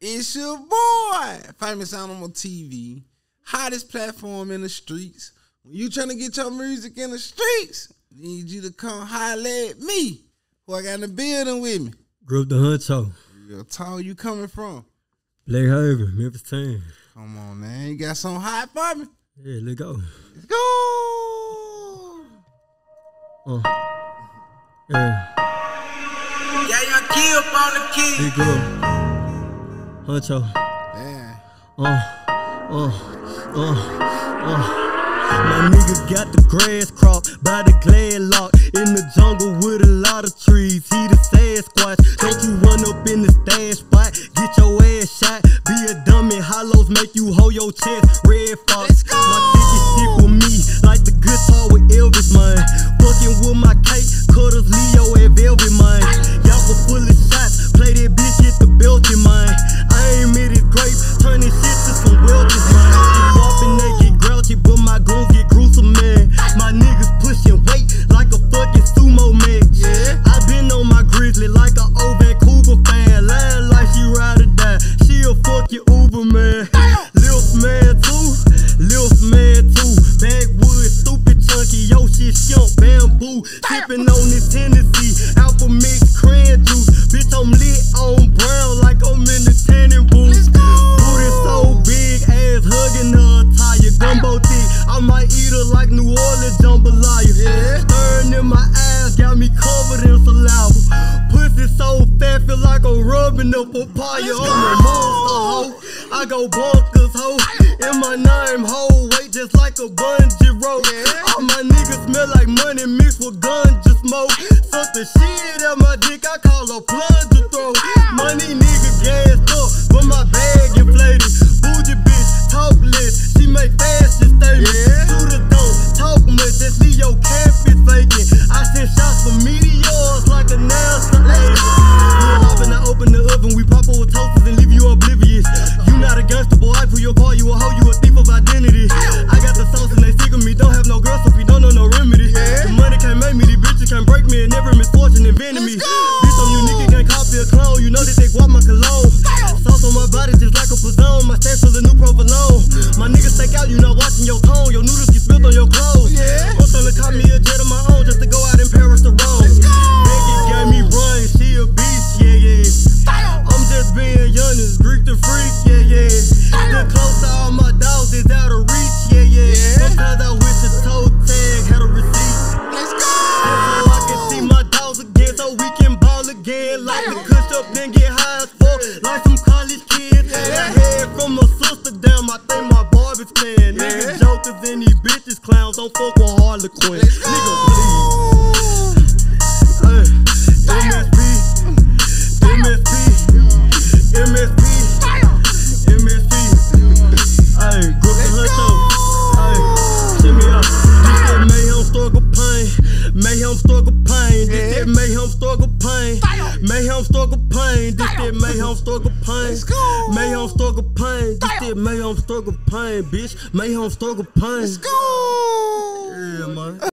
It's your boy, famous animal TV, hottest platform in the streets. When you trying to get your music in the streets, need you to come holler at me, who I got in the building with me. Grip the Huncho. Real tall you coming from? Black Haven, Memphis 10. Come on, man. You got something hot for me? Yeah, let's go. Let's go. Uh. Yeah, Yeah, young kid up on the key. big group. Huncho. Damn. Uh, uh, uh, uh. My nigga got the grass crop by the glad lock in the jungle with a lot of trees. He the Sasquatch. Don't you run up in the stash spot? Get your ass shot. Be a dummy. Hollows make you hold your chest. Red fox. My ticket stick with me like the guitar with Elvis, man. Fucking with my cake, I might eat her like New Orleans jambalaya. Yeah. Stern in my ass, got me covered in saliva. Pussy so fat, feel like I'm rubbing the papaya. I'm a monster hoe. I go bonkers hoe. In my name hoe, weight just like a bungee rope. Yeah. All my niggas smell like money mixed with ganja smoke. Suck the shit out my dick, I call a plug to throw. Money nigga gassed up, but my bag being young, it's Greek the freak, yeah, yeah. Get close to all my dogs, it's out of reach, yeah, yeah. Yeah. Sometimes I wish the toe tag had a receipt. Let's So go. I can see my dogs again, so we can ball again. Like the kush up, then get high as fuck, like some college kids. I head from a sister, damn, I think my Barbie's playing. Yeah. Niggas jokers and these bitches clowns, don't fuck struggle pain. This Yeah. that mayhem struggle pain. Mayhem struggle pain. This that mayhem struggle pain. Mayhem struggle pain. This that mayhem struggle pain, bitch. Mayhem struggle pain. Let's go. Yeah, man.